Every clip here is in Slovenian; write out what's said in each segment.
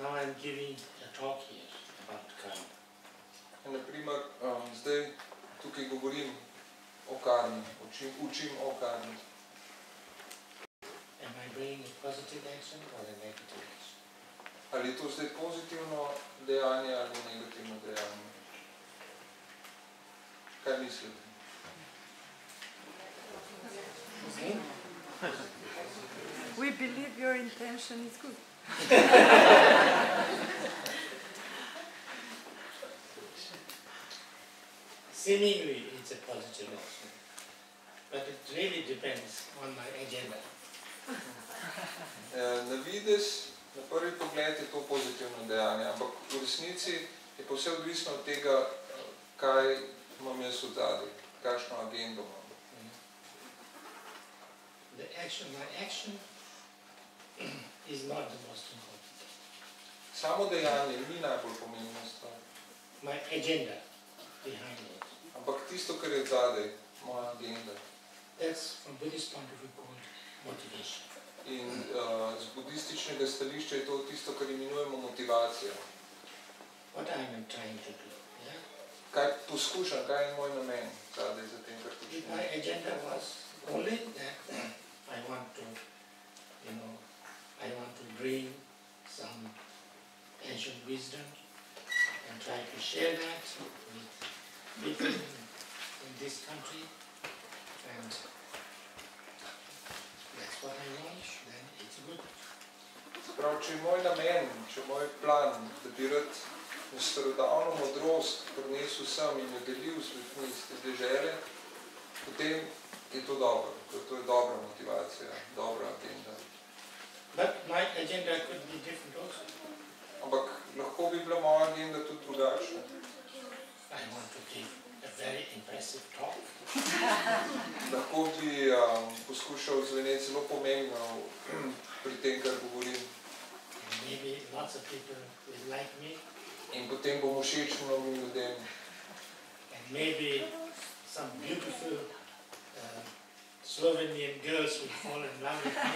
Now I'm giving a talk here about karma. Naprimer, um, zdaj tukaj govorim o karmi, učim, učim o karmi. Am I bringing a positive action or a negative action? Ali je to zdaj pozitivno dejanje ali negativno dejanje? Kaj mislite? We believe your intention is good. Seemingly it's a positive action, but it really depends on my agenda. Eh, Na vides, na prvi pogled je to pozitivno dejanje, ampak v resnici je pa vse odvisno od tega, kaj imam jaz v zadnji, kakšno agendo imam. The action, my action is not the most important. Samo dejanje ni najbolj pomembna stvar, My agenda behind it. ampak tisto, kar je zadaj, moja agenda. That's from Buddhist point of view called motivation. In uh, z budističnega stališča je to tisto, kar imenujemo motivacija. What I am trying to do. Yeah? Kaj poskušam, kaj je moj namen zadaj za tem, kar počnem. my agenda was only that I want to, you know, I want to bring some ancient wisdom and try to share that with people in, this country, and that's what I want, then it's good. Prav, če je moj namen, če je moj plan, da bi rad starodavno modrost prinesel sem in jo delil z ljudmi iz te dežele, potem je to dobro, ker to je dobra motivacija, dobra agenda. But my agenda could be different also. Ampak lahko bi bila moja agenda tudi drugačna. I want to give a very impressive talk. Lahko bi um, poskušal zveneti zelo pomembno pri tem, kar govorim. Maybe lots of people will like me, In potem bom všeč mnogim ljudem. and maybe some beautiful Slovenian girls would fall in love with me.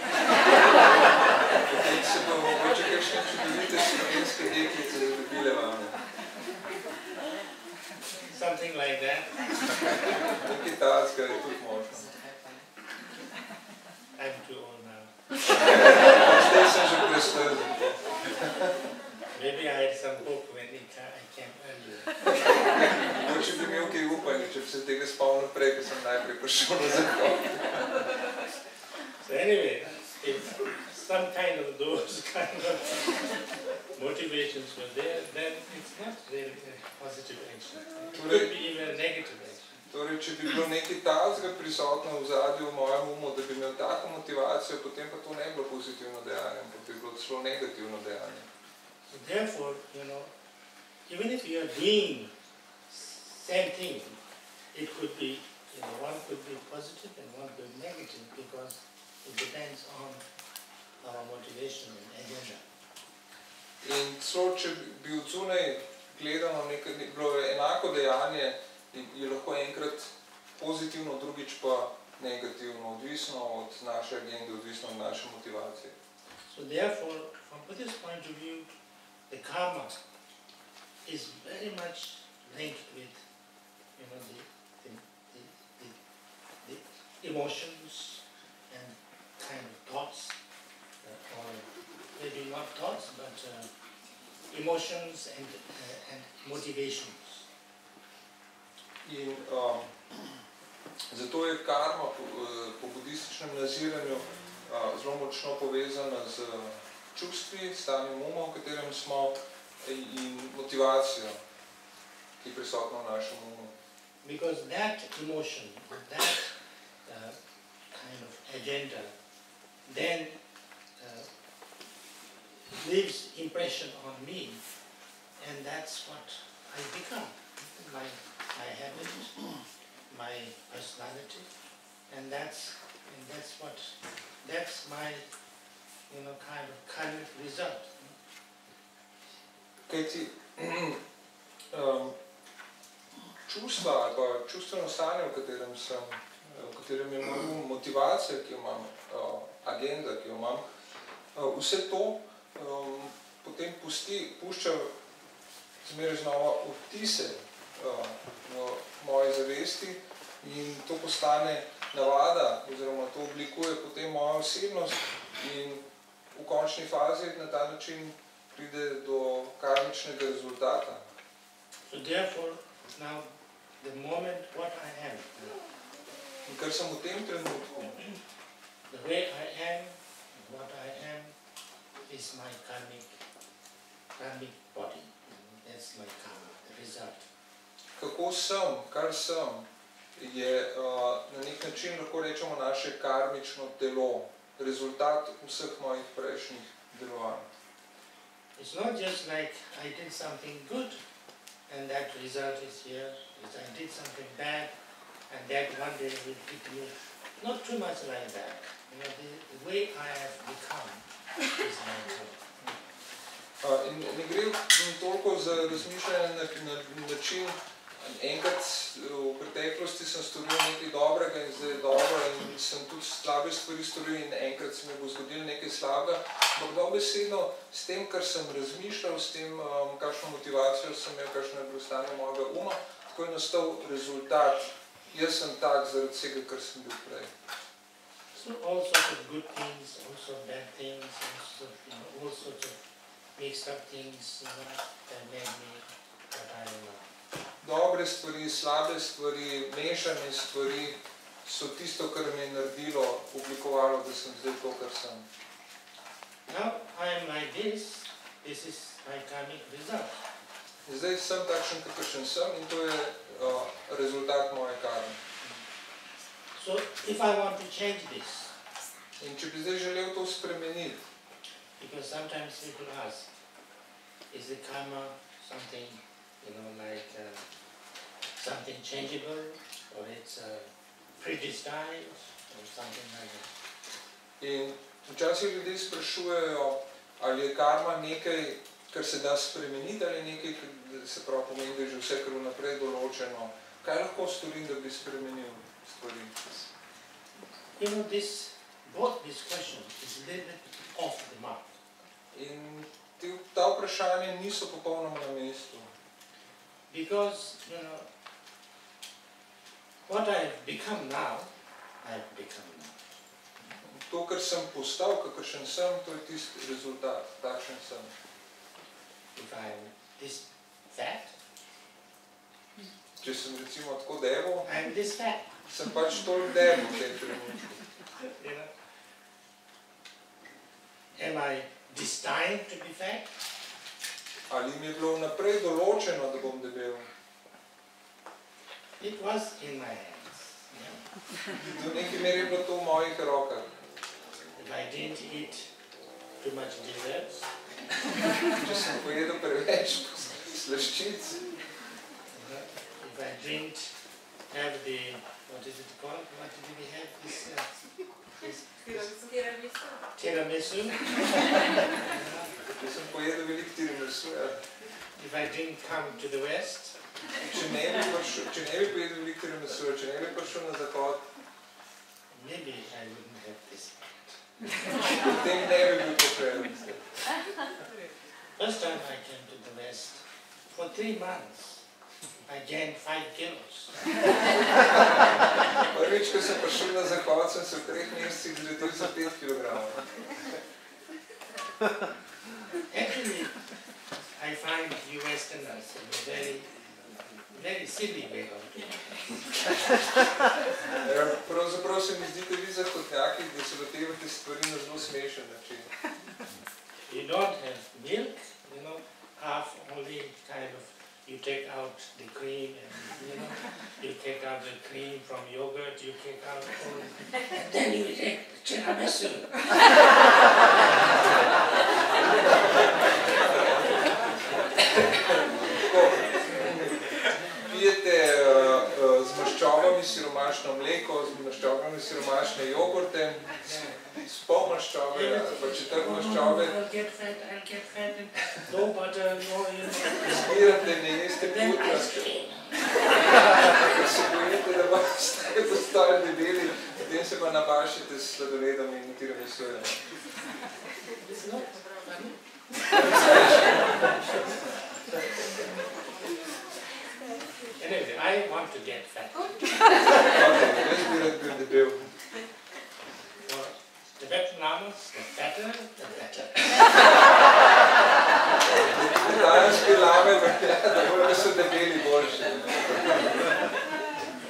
Potem se mogoče kakšne čudovite slovenske deklice ljubile vame. Something like that. Nekaj takega je tudi možno. I'm too old now. Zdaj sem že prestar za to. Maybe I had some hope when it I came earlier. Mogoče bi imel kaj upanja, če bi se tega spomnil prej, ko sem najprej prišel na zahod. So anyway, if some kind of those kind of motivations were there, then it's not really a positive action. It could be even a negative action. Torej, če bi bilo nekaj tazga prisotno v zadju v mojem umu, da bi imel tako motivacijo, potem pa to ne bi bilo pozitivno dejanje, ampak bi bilo celo negativno dejanje. So therefore, you know, even if you are doing same thing, it could be, you know, one could be positive and one could be negative because it depends on our motivation and agenda. In celo, če bi od zunaj gledano nekaj, ne, bilo enako dejanje, je, je lahko enkrat pozitivno, drugič pa negativno, odvisno od naše agende, odvisno od naše motivacije. So therefore, from Buddhist point of view, the karma is very much linked with, you know, the, the, the, the, the emotions and kind of thoughts, uh, or maybe not thoughts, but uh, emotions and, uh, and motivations. In um, zato je karma po, eh, po budističnem naziranju uh, zelo močno povezana z čustvi, uma, v katerem smo, in, motivacijo, ki je prisotna v našem umu. Because that emotion, that uh, kind of agenda, then uh, leaves impression on me, and that's what I become. My, my habit, my personality, and that's and that's what that's my you know kind of karmic result. Kajti um, čustva ali pa čustveno stanje, v katerem sem, v katerem je moj motivacija, ki jo imam, uh, agenda, ki jo imam, Uh, vse to um, potem pusti, pušča zmeraj znova vtise uh, v moji zavesti in to postane navada oziroma to oblikuje potem mojo osebnost in končni fazi na ta način pride do karmičnega rezultata. So therefore, now the moment what I am, In ker sem v tem trenutku, the way I am, what I am, is my karmic, karmic body. That's my karma, the result. kako sem, kar sem, je uh, na nek način lahko rečemo naše karmično telo, rezultat vseh mojih prejšnjih delovanj. It's not just like I did something good and that result is here. It's I did something bad and that one day will hit you. Not too much like that. You know, the, the way I have become is my karma. Uh, in ne gre toliko za razmišljanje na, na, na način, enkrat v preteklosti sem storil nekaj dobrega in zdaj dobro in sem tudi slabe stvari storil in enkrat se mi bo zgodilo nekaj slabega, ampak dobesedno s tem, kar sem razmišljal, s tem, um, kakšno motivacijo sem imel, kakšno je bilo stanje mojega uma, tako je nastal rezultat. Jaz sem tak zaradi vsega, kar sem bil prej. So all sorts of good things, also bad things, also you know, all sorts of mixed up things, you know, that made me what I am now. Dobre stvari, slabe stvari, mešane stvari so tisto, kar me je naredilo, oblikovalo, da sem zdaj to, kar sem. Now I am like this, this is my karmic result. Zdaj sem takšen, kakršen sem in to je uh, rezultat moje karme. So if I want to change this, In če bi zdaj želel to spremeniti, because sometimes people ask, is the karma something, you know, like uh, something changeable, or it's uh, predestined, or something like that. in včasih ljudje sprašujejo, ali je karma nekaj, kar se da spremeniti, ali nekaj, kar se pravi pomeni, da je že vse kar vnaprej določeno. Kaj lahko storim, da bi spremenil stvari? You know, this, both these questions is a little bit off the mark. In te, ta vprašanja niso popolnoma na mestu. Because, you know, what I've become now, I've become now. To, kar sem postal, kakršen sem, to je tisti rezultat, takšen sem. If I'm this fat, Če sem recimo tako debel, I'm this fat. sem pač toliko debel v tem trenutku. You know? Am I destined to be fat? Ali mi je bilo vnaprej določeno, da bom debel? It was in my hands. You know? Do neki meri je bilo to v mojih rokah. If I didn't eat too much desserts, Če sem pojedel preveč slaščic, you if I didn't have the, what is it called? What did we have? This, uh, this tiramisu. you know? če sem pojedel veliko tiramisuja, If I didn't come to the West, če ne bi, prišel, če ne bi pojedel veliko tiramisuja, če ne bi prišel na zahod, maybe I wouldn't have this. potem ne bi bil pokreven. First time I came to the West, for three months, I gained five kilos. Prvič, ko sem prišel na zahod, sem se v treh mesecih zredil za 5 kg. Actually, I find you Westerners have a very, way of doing it. Ja, Pravzaprav se mi zdi, da vi zahodnjaki, da se lotevate stvari na zelo smešen način. You don't have milk, you know, half only kind of, you take out the cream and, you know, you take out the cream from yogurt, you take out all, and then you take tiramisu. Tako, Pijete uh, uh, z maščobami siromašno mleko, z maščobami siromašne jogurte, s, pol maščobe, ali pa četrt maščobe, no butter, no, you know, zbirate, ne jeste then putra, ice cream. ker se bojite, da boste postali debeli, potem se pa nabašite s sladoledom in tiramisu. zapisuje. It's not funny. Anyway, I want to get fat. Okay, jaz bi rad bil debel. For Tibetan lamas, the fatter, the better. Tibetanski lame velja, da bolj so debeli boljši.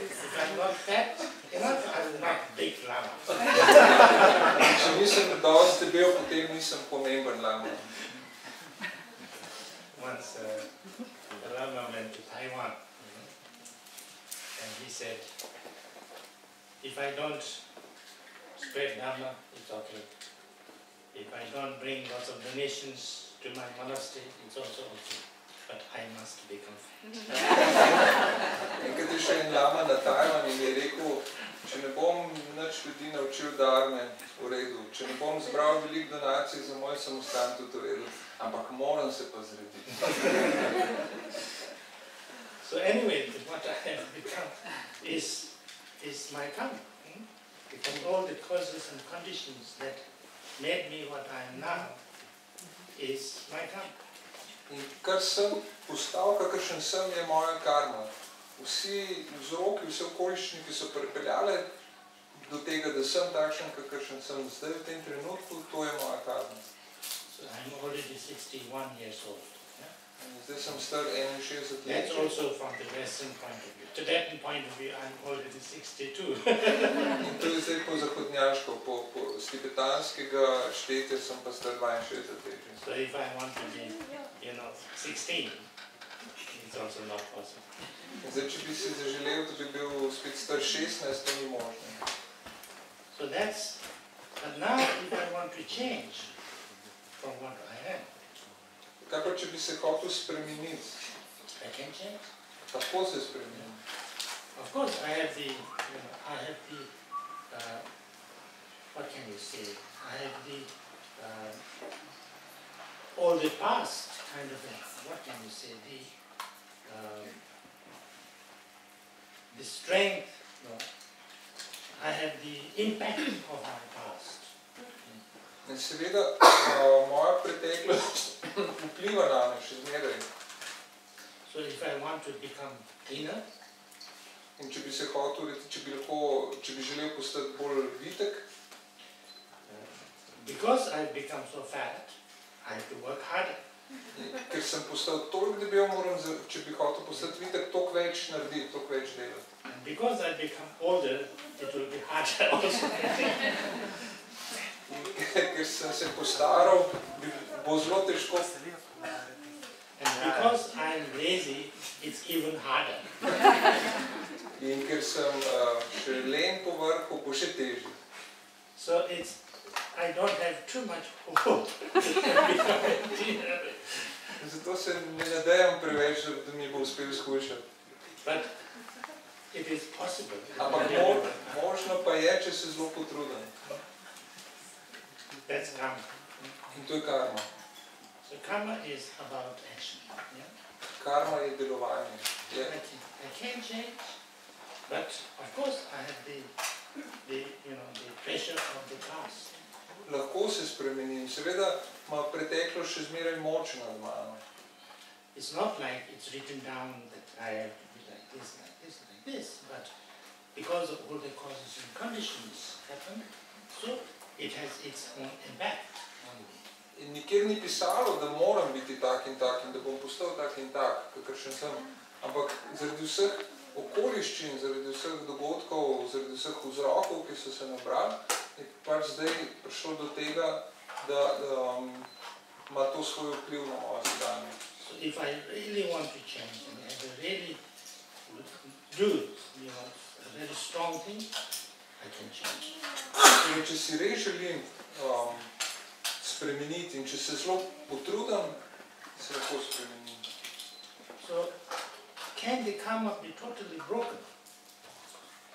If I'm not fat enough, I'm not big lama. Če nisem dosti debel, potem nisem pomemben lama. Once uh, the lama went to Taiwan, you know, and he said, if I don't spread Dharma, it's okay. If I don't bring lots of donations to my monastery, it's also okay. But I must become fat. Enkrat je še en lama na Tajvan in je rekel, če ne bom nič ljudi naučil darme, v redu. Če ne bom zbral veliko donacij za moj samostan, tudi v redu. Ampak moram se pa zrediti. So anyway, what I have become is, is my karma. hmm? Because all the causes and conditions that made me what I am now is my karma. In kar sem postal, kakršen sem, je moja karma. Vsi vzroki, vse okoliščine, ki so pripeljale do tega, da sem takšen, kakršen sem zdaj v tem trenutku, to je moja karma. So I'm already 61 years old. Zdaj sem star 61 let. That's also from the Western point of view. Tibetan point of view, I'm already 62. In to je zdaj po zahodnjaško, po, po z tibetanskega štetja sem pa star 62 let. so if I want to be, you know, 16, it's also not possible. Zdaj, če bi si zaželel, da bi bil spet star 16, to ni možno. So that's, but now if I want to change from what I am, Pa, če bi se hotel spremeniti? I can change. Kako se spremeniti? Of course, I have the, you know, I have the, uh, what can you say? I have the, uh, all the past kind of, a, what can you say? The, um, the strength. No, I have the impact of my past. In seveda, uh, moja preteklost vpliva na me še zmeraj. So if I want to become thinner, In če bi se hotel, če bi lahko, če bi želel postati bolj vitek, uh, because I've become so fat, I have to work harder. ker sem postal toliko debel, moram, za- če bi hotel postati vitek, toliko več narediti, toliko več delati. And because I become older, it will be harder also. Ker sem se postaral, bi, bo zelo težko. And because I'm lazy, it's even harder. In ker sem uh, še len po vrhu, bo še težje. So it's, I don't have too much hope. Zato se ne nadejam preveč, da- da mi bo uspel skušati. But it is possible. Ampak mo, možno pa je, če se zelo potrudim. That's karma. In to je karma. So karma is about action. Yeah? Karma je delovanje. Je. I I can change, but of course I have the, the, you know, the pressure of the past. Lahko se spremenim. Seveda ima preteklost še zmeraj moč nad mano. It's not like it's written down that I have to be like this, like this, like this, but because of all the causes and conditions happen, so it has its own impact. In nikjer ni pisalo, da moram biti tak in tak in da bom postal tak in tak, kakršen sem. Ampak zaradi vseh okoliščin, zaradi vseh dogodkov, zaradi vseh vzrokov, ki so se nabrali, je pač zdaj prišlo do tega, da, da um, ima to svoj vpliv na moje sedanje. So if I really want to change and a really good, you know, a very strong thing, I. In če si res želim um, spremeniti in če se zelo potrudim, se lahko spremenim. So can the karma be totally broken?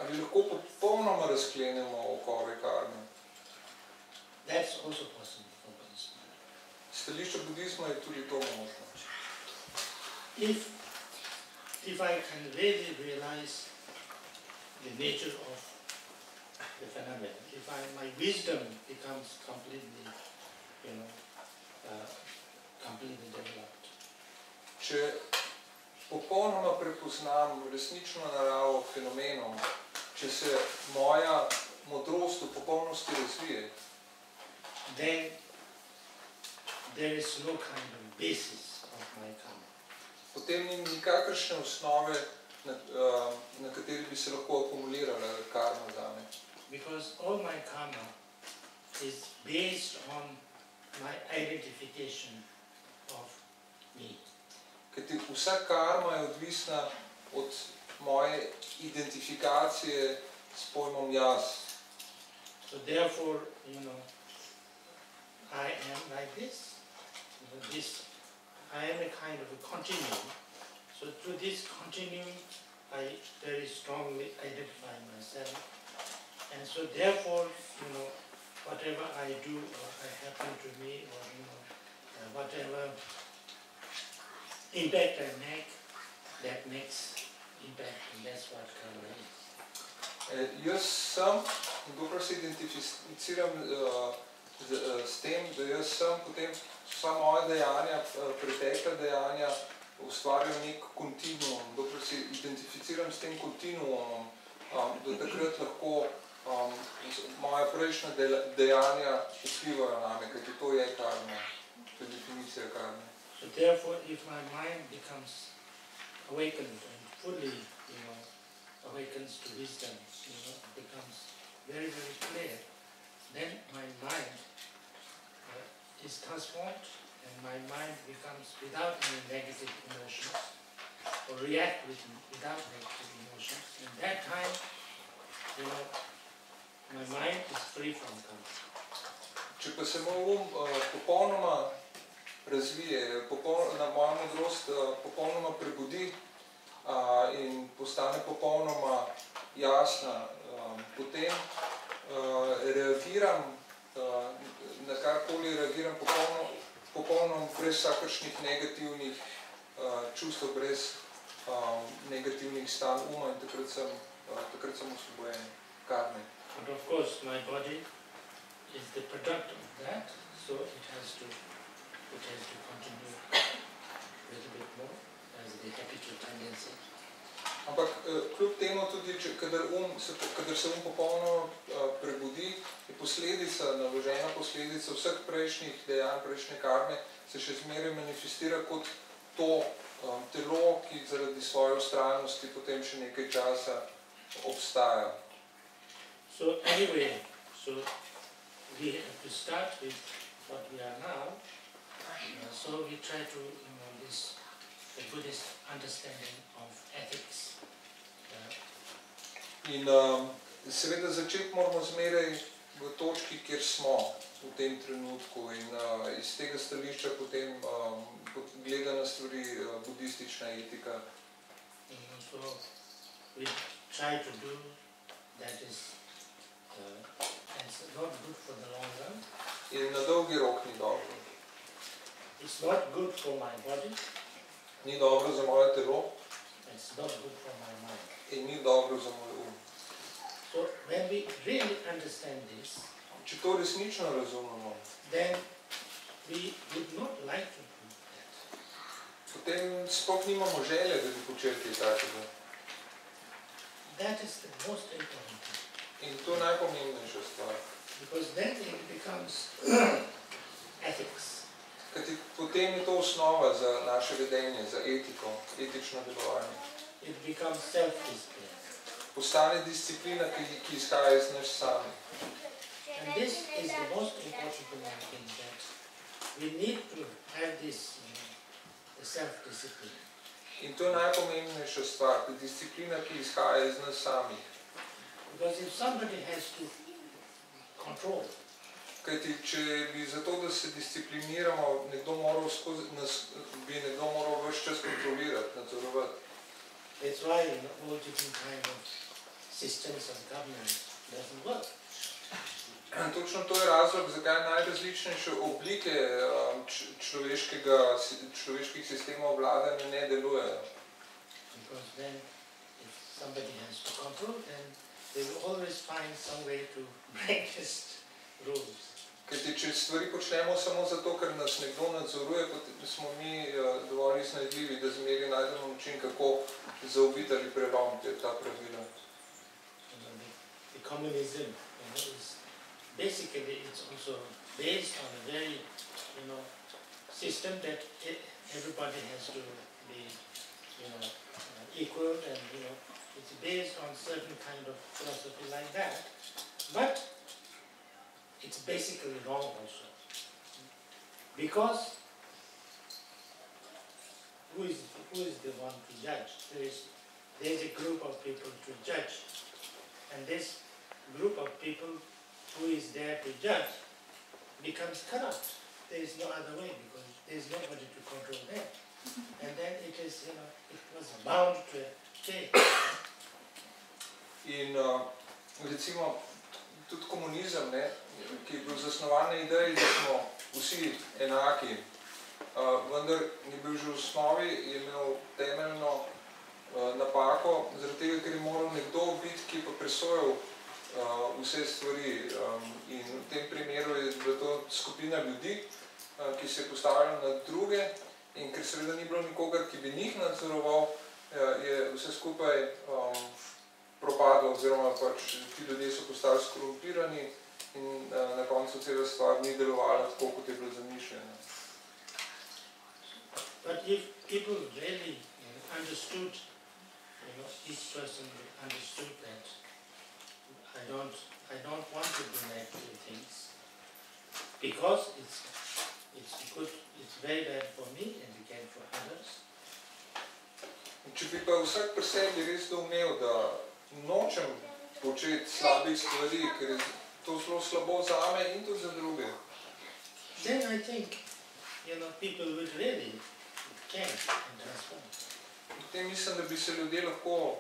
Ali lahko popolnoma razklenemo okove karme? That's also possible for Buddhism. Stališče budizma je tudi to možno. If, if I can really realize the nature of if I, my wisdom becomes completely, you know, uh, completely developed. Če popolnoma prepoznam resnično naravo fenomenov, če se moja modrost v popolnosti razvije, then there is no kind of basis of my karma. potem ni nikakršne osnove, na, uh, na kateri bi se lahko akumulirala karma zame. Because all my karma is based on my identification of me. Kajti vsa karma je odvisna od moje identifikacije s pojmom jaz. So therefore, you know, I am like this. You know, this I am a kind of a continuum. So through this continuum, I very strongly identify myself. And so therefore, you know, whatever I do or I happen to me or you know, uh, whatever impact I make, that makes impact and that's what karma is. Eh, jaz sem, dokler se identificiram uh, z, uh, s tem, da jaz sem potem vsa moja dejanja, uh, pretekla dejanja, ustvarjam nek kontinuum, dokler se identificiram s tem kontinuumom, um, do takrat lahko um, moja prejšnja dejanja vplivajo name, kajti to je karma, to je definicija karme. So therefore, if my mind becomes awakened and fully, you know, awakens to wisdom, you know, becomes very, very clear, then my mind uh, is transformed and my mind becomes without any negative emotions or react with, without negative emotions. In that time, you know, my mind is free from karma. Če pa se moj um uh, popolnoma razvije, popoln, na moja modrost uh, popolnoma prebudi uh, in postane popolnoma jasna, um, potem uh, reagiram, uh, na karkoli reagiram popolno, popolnoma brez vsakršnih negativnih uh, čustev, brez um, negativnih stanj uma in takrat sem, uh, takrat sem osvobojen karme. But of course, my body is the product of that, so it has to, it has to continue a little bit more as the habitual tendency. Ampak eh, kljub temu tudi, če, kadar, um, se, kadar se um popolnoma eh, prebudi, je posledica, naložena posledica vseh prejšnjih dejanj, prejšnje karme, se še zmeraj manifestira kot to um, telo, ki zaradi svoje ustrajnosti potem še nekaj časa obstaja. So anyway, so we have to start with what we are now. Uh, so we try to, you know, this the Buddhist understanding of ethics. Uh, In um, seveda začeti moramo zmeraj v točki, kjer smo v tem trenutku in uh, iz tega stališča potem um, gleda na stvari uh, budistična etika. know, so we try to do that is uh, it's not good for the long run. In na dolgi rok ni dobro. It's not good for my body, Ni dobro za moje telo it's not good for my mind. in ni dobro za moj um. So when we really understand this, Če to resnično razumemo, then we would not like to do that. potem sploh nimamo želje, da bi počeli takega. That is the most important. In to je najpomembnejša stvar. Because then it becomes ethics. Kajti potem je to osnova za naše vedenje, za etiko, etično delovanje. It becomes self-discipline. Postane disciplina, ki, ki izhaja iz nas sami. And this is the most important thing that we need to have this you know, self-discipline. In to je najpomembnejša stvar, disciplina, ki izhaja iz nas samih. Because if somebody has to control, Kajti, če bi zato, da se discipliniramo, nekdo moral skozi, nas, bi nekdo moral vse čas kontrolirati, nadzorovati. that's why know, all different kind of systems of government doesn't work. In točno to je razlog, zakaj najrazličnejše oblike um, človeškega, človeških sistemov vladanja ne delujejo. Because then if somebody has to control, then they will always find some way to break these rules. če stvari počnemo samo zato, ker nas nekdo nadzoruje, potem smo mi uh, dovolj iznajdljivi, da zmeri najdemo način, kako zaobiti ali prelomiti ta pravila. The, communism, you know, is basically it's also based on a very, you know, system that e- everybody has to be, you know, uh, equal and, you know, it's based on certain kind of philosophy like that. But it's basically wrong also. Because who is, who is the one to judge? There is, there is a group of people to judge. And this group of people who is there to judge becomes corrupt. There is no other way because there is nobody to control them. And then it is, you know, it was bound to change. In uh, recimo tudi komunizem, ne, ki je bil zasnovan na ideji, da smo vsi enaki, uh, vendar je bil že v osnovi, je imel temeljno uh, napako, zaradi tega, ker je moral nekdo biti, ki pa presojal uh, vse stvari. Um, in v tem primeru je bila to skupina ljudi, uh, ki se je postavila na druge in ker seveda ni bilo nikogar, ki bi njih nadzoroval, uh, je vse skupaj um, propadlo oziroma pač ti ljudje so postali skorumpirani in uh, na koncu cela stvar ni delovala tako, kot je bilo zamišljeno. But if people really you know, understood, you know, each person understood that I don't, I don't want to do negative things because it's, it's good, it's very bad for me and again for others. Če bi pa vsak pri sebi res doumel, da nočem početi slabih stvari, ker je to zelo slabo zame in tudi za druge, Then I think, you know, people will really change and transform. potem mislim, da bi se ljudje lahko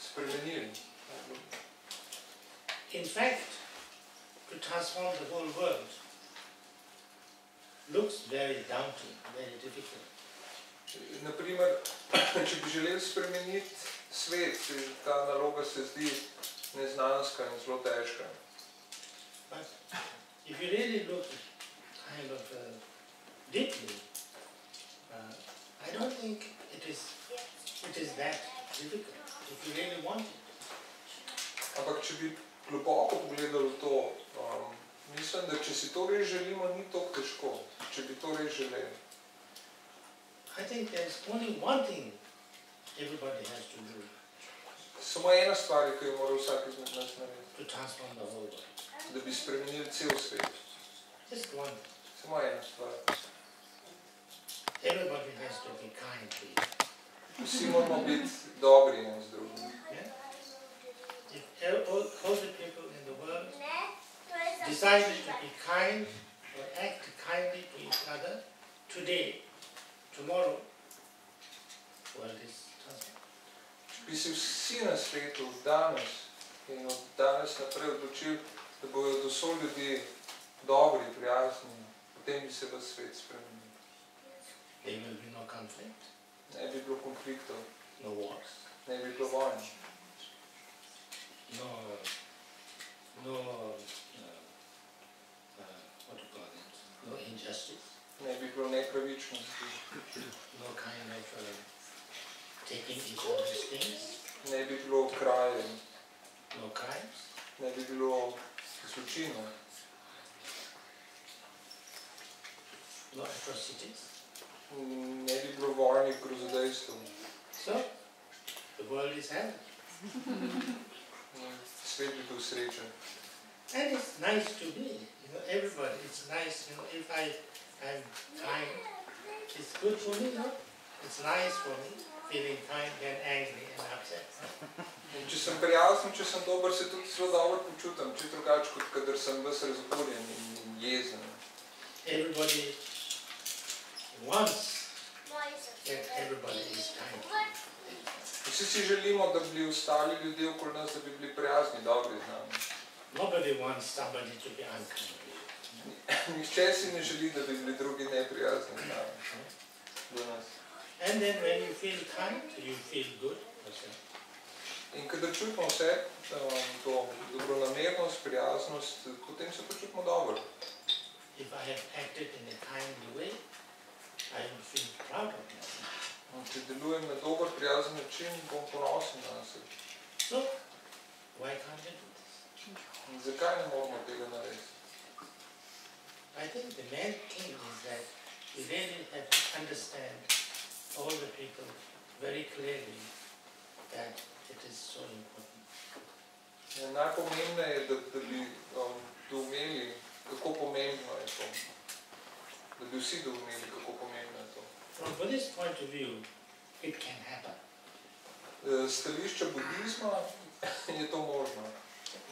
spremenili. In fact, to transform the whole world looks very daunting, very difficult. Naprimer, če bi želeli spremeniti svet, ta naloga se zdi neznanska in zelo težka. If you really look kind of uh, deeply, uh, I don't think it is, it is that difficult if you really want it. Ampak če bi globoko pogledali v to, um, mislim, da če si to res želimo, ni to težko, če bi to res želeli. I think there's only one thing everybody has to do Samo ena stvar je, ki jo mora vsak izmed nas narediti, to transform the whole world. da bi spremenili cel svet. Just one. Samo ena stvar. Everybody has to be kind to you. Vsi moramo biti dobri en z drugim. Yeah? If all, all all the people in the world decided to be kind or act kindly to each other today, tomorrow, world is transformed. Če bi se vsi na svetu danes in od danes naprej odločili, da bodo do so ljudi dobri, prijazni, potem bi se v svet spremenil. There will be no conflict, Ne bi bilo konfliktov, no wars, ne bi bilo vojn, no, no, uh, uh, what do you call it, no injustice, ne bi bilo nepravičnosti, no kind of uh, taking each other's things, ne bi bilo kraje, no crimes, ne bi bilo zločinov, no atrocities. ne bi bilo vojnih grozodejstv. So, the world is heaven. Svet bi bil srečen. And it's nice to be, you know, everybody, it's nice, you know, if I, I'm kind, it's good for me, no? It's nice for me, feeling kind and angry and upset. In če sem prijazen, če sem dober, se tudi zelo dobro počutim, če drugače, kot kadar sem ves razburjen in jezen. Everybody ostali ljudje okoli nas, da bi bili prijazni, dobri z nami. Nobody wants somebody to be unkind. Nihče si ne želi, da bi bili drugi neprijazni z nami. Do nas. And then when you feel kind, you feel good. Okay. In kadar čutimo vse um, to dobronamernost, prijaznost, potem se počutimo dobro. If I have acted in a kind way, I will feel proud of myself način bom ponosen na se. So, why can't we do this? In zakaj ne moramo tega narediti? I think the main thing is that we really have to understand all the people very clearly that it is so important. Ja, najpomembneje je, da, da bi um, doumeli, kako pomembno je to. Da bi vsi doumeli, kako pomembno je to. From Buddhist point of view, it can happen. Z stališča budizma je to možno.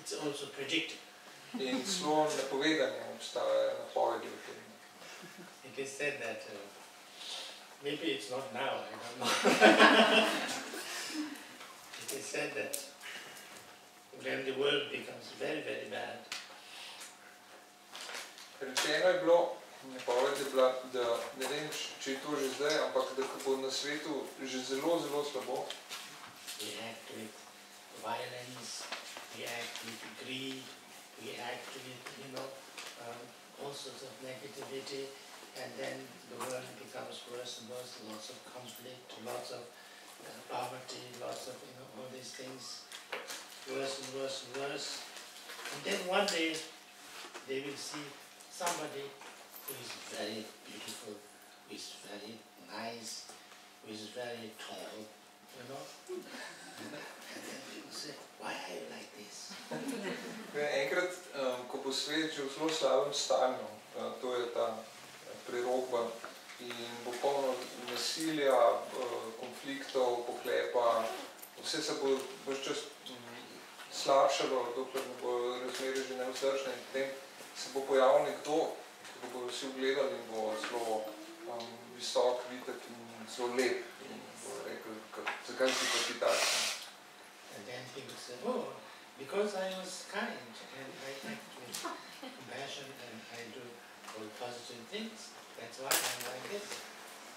It's also predicted. In celo napovedanje obstajajo napovedi o tem. It is said that uh, maybe it's not now, I don't know. it is said that when the world becomes very, very bad, Rečeno je bilo, bila, da ne vem, če je to že zdaj, ampak da bo na svetu že zelo, zelo slabo, we act with violence, we act with greed, we act with, you know, um, all sorts of negativity, and then the world becomes worse and worse, lots of conflict, lots of uh, poverty, lots of, you know, all these things, worse and worse and worse. And then one day, they will see somebody who is very beautiful, who is very nice, who is very tall, you know. And then people say, why are you like this? Enkrat, um, ko bo svet že v zelo slabem stanju, uh, to je ta uh, prerokba in bo polno nasilja, uh, konfliktov, pohlepa, vse se bo vse čas um, slabšalo, dokler ne bo razmere že nevzdržne in potem se bo pojavil nekdo, ki bo vsi ugledali in bo zelo um, visok, vitek in zelo lep in bo rekel, "Ka- zakaj si tak? And then people say, oh, because I was kind and I act with compassion and I do all positive things, that's why I'm like this.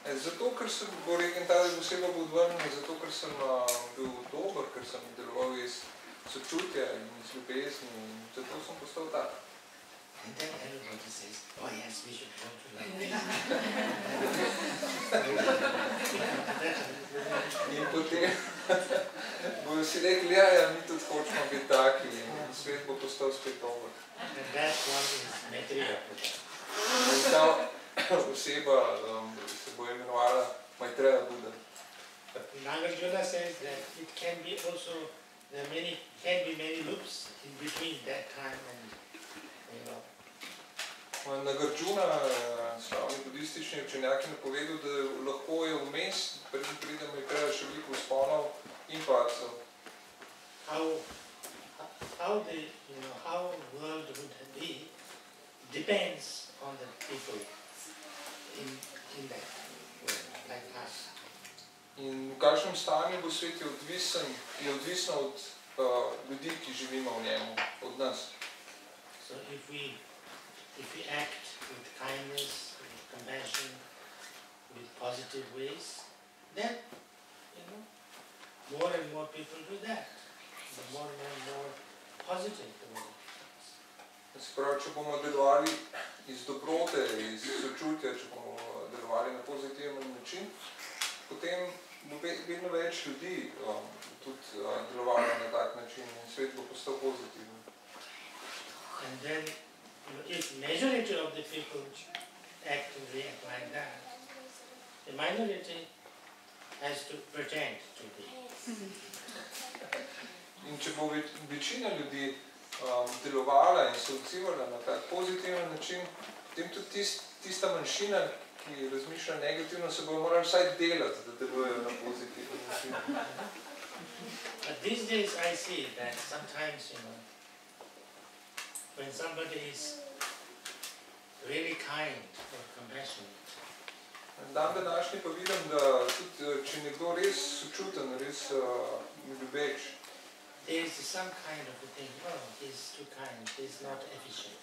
E, Zato, ker sem, bo rekel, ta oseba bo odvrnjena, zato, ker sem a, bil dober, ker sem deloval iz sočutja in iz ljubezni in zato sem postal tak. And then everybody says, oh yes, we should go to like. In potem bodo vsi rekli, ja, ja, mi tudi hočemo biti taki in svet bo postal spet dober. In ta oseba um, se bo imenovala Maitreya. But Nagarjuna says that it can be also, there are many, can be many loops in between that time and, you know, Nagarjuna, slavni budistični učenjak, je napovedal, da lahko je vmes, preden pride Maitreya, še veliko vzponov in padcev. how, how the, you know, how world would be depends on the people in, in that world, like us. In v kakšnem stanju bo svet je odvisen, je odvisno od uh, ljudi, ki živimo v njemu, od nas. So if we, if we act with kindness, with compassion, with positive ways, then, you know, more and more people do that. The more and more positive the world. Se pravi, če bomo delovali iz dobrote, iz sočutja, če bomo delovali na pozitiven način, potem bo ve- vedno več ljudi um, tudi uh, delovalo na tak način in svet bo postal pozitiven. And then, if majority of the people act and react like that, the minority has to pretend to be. In če bo več, večina ljudi um, delovala in se odzivala na tak pozitiven način, potem tudi tist, tista manjšina, ki razmišlja negativno, se bo morala vsaj delati, da delujejo na pozitiven način. But these days I see that sometimes, you know, when somebody is really kind or compassionate, Dan današnji pa vidim, da tudi eh, če nekdo res sočuten, res uh, ljubeč, there is some kind of a thing, oh, he's too kind, he's not efficient.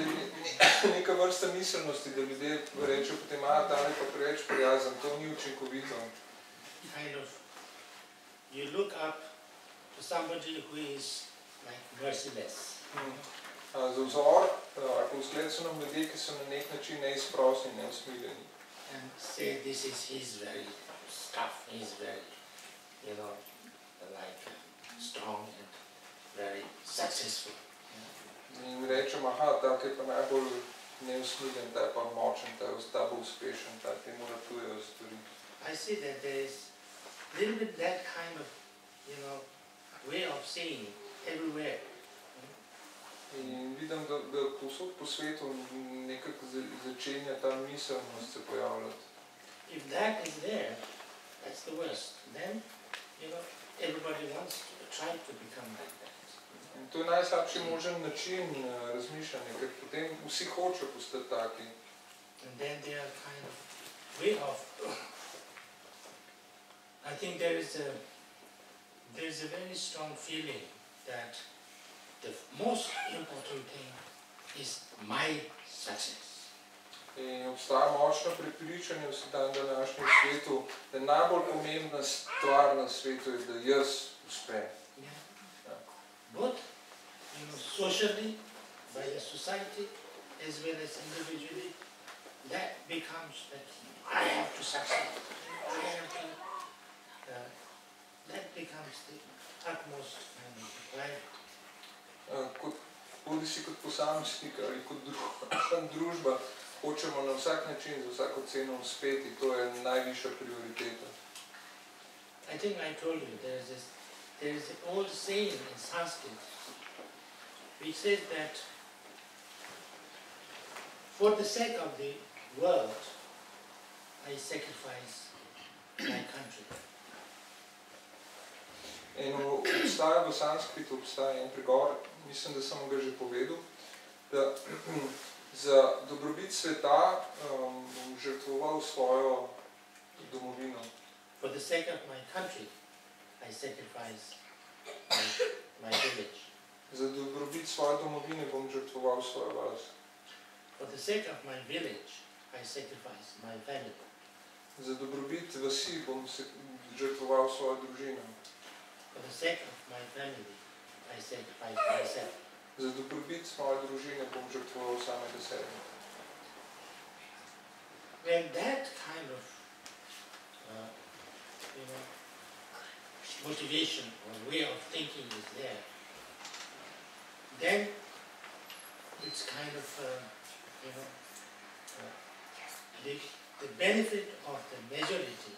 ne- ne- neka vrsta miselnosti, da ljudje rečejo potem, a ta je pa preveč prijazen, to ni učinkovito. Kind of, you look up to somebody who is like merciless. Za vzor, ali pa vzgled so nam ljudje, ki so na nek način neizprosni, neusmiljeni. and say this is his very stuff, he's very you know, like strong and very successful. In rečemo, aha, ta je pa najbolj neusmiljen, ta je pa močen, ta je ta bo uspešen, ta temu ratujejo stvari. I see that there is a little bit that kind of, you know, way of saying everywhere. In vidim, da, da povsod po svetu nekako za- začenja ta miselnost se pojavljati. If that is there, that's the worst. Then, you know, everybody wants to try to become like that. In to je najslabši možen način eh, razmišljanja, ker potem vsi hočejo postati taki. And then they are kind of way off. I think there is a there is a very strong feeling that the most important thing is my success. In obstaja močno prepričanje v sedanjem današnjem svetu, da najbolj pomembna stvar na svetu je, da jaz uspem. Yeah. Both, you know, socially, by the society, as well as individually, that becomes that I have to succeed. I have to, uh, that becomes the utmost kind of. Eh, Kot, bodi si kot posameznik ali kot dru- družba, hočemo na vsak način, za vsako ceno uspeti, to je najvišja prioriteta. I think I told you there is this, there is an old saying in Sanskrit which says that for the sake of the world, I sacrifice my country. In obstaja v sanskritu, obstaja en pregovor, mislim, da sem ga že povedal, da za dobrobit sveta um, bom žrtvoval svojo domovino. For the sake of my country, I sacrifice my, my village. Za dobrobit svoje domovine bom žrtvoval svojo vas. For the sake of my village, I sacrifice my family. Za dobrobit vasi bom se žrtvoval svojo družino. For the sake of my family, I sacrifice myself. Za dobrobit svoje družine bom žrtvoval samega sebe. When that kind of, uh, you know, motivation or way of thinking is there, then it's kind of, uh, you know, uh, the, the benefit of the majority